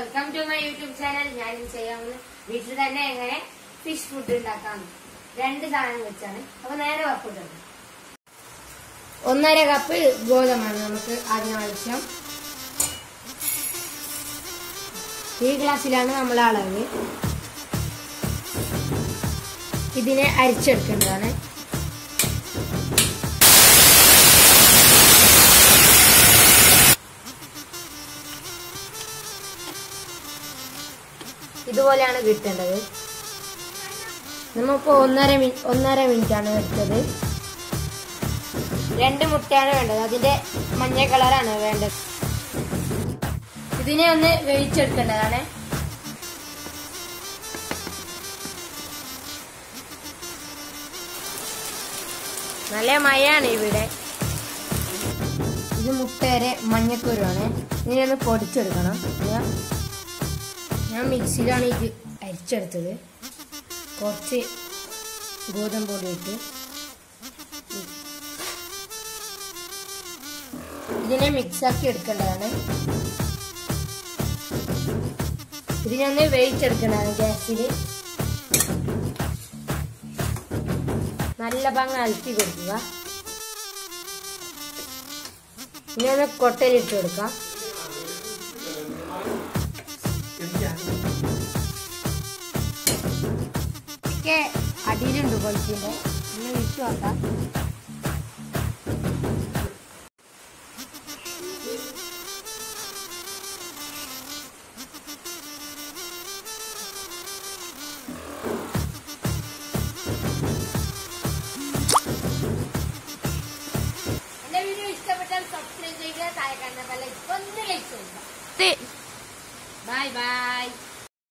Welcome to my YouTube channel ഞാനും ചെയ്യാവുന്ന വീട്ടിൽ തന്നെ എങ്ങനെ ഫിഷ് ഫുഡ് ഉണ്ടാക്കാം. രണ്ട് സാധനം വെച്ചാണ്. അപ്പൊ നേരെ വർക്കൗട്ട് ഒന്നര കപ്പ് ഗോതമാണ് നമുക്ക് ആദ്യം ആവശ്യം. ഈ ഗ്ലാസ്സിലാണ് നമ്മൾ അളവ്. ഇതിനെ അരിച്ചെടുക്കേണ്ടതാണ്. ഇതുപോലെയാണ് കിട്ടേണ്ടത്. നമ്മളിപ്പോ ഒന്നര മിനിറ്റ് ഒന്നര മിനിറ്റ് ആണ് എടുത്തത് രണ്ട് മുട്ടയാണ് വേണ്ടത്. അതിന്റെ മഞ്ഞ കളറാണ് വേണ്ടത്. ഇതിനെ ഒന്ന് വേവിച്ചെടുക്കേണ്ടതാണ്. നല്ല മഴയാണ് ഇവിടെ. ഇത് മുട്ടയുടെ മഞ്ഞക്കുരുവാണ്. ഇതിനെ ഒന്ന് പൊടിച്ചെടുക്കണം. ഞാൻ മിക്സിയിലാണ് ഇത് അരിച്ചെടുത്തത്. കുറച്ച് ഗോതമ്പ് പൊടി ഇട്ട്. ഇതിനെ മിക്സാക്കി എടുക്കേണ്ടതാണ്. ഇത് ഞാൻ വേവിച്ചെടുക്കേണ്ടതാണ് ഗ്യാസിൽ നല്ല ഭംഗി അലക്കി കൊടുക്കുക. ഇനി ഒന്ന് കൊട്ടയിലിട്ട് കൊടുക്കാം. ഒക്കെ അടിയിലുണ്ട് കൊളിച്ചിന്റെ ഒന്ന് വിഷു നോക്കാം ഇഷ്ടപ്പെട്ടാൽ സബ്സ്ക്രൈബ് ചെയ്യുക താഴെ കണ്ട പോലെ ഇപ്പൊ ഒന്ന് ലൈക്ക് ചെയ്യുക. Bye bye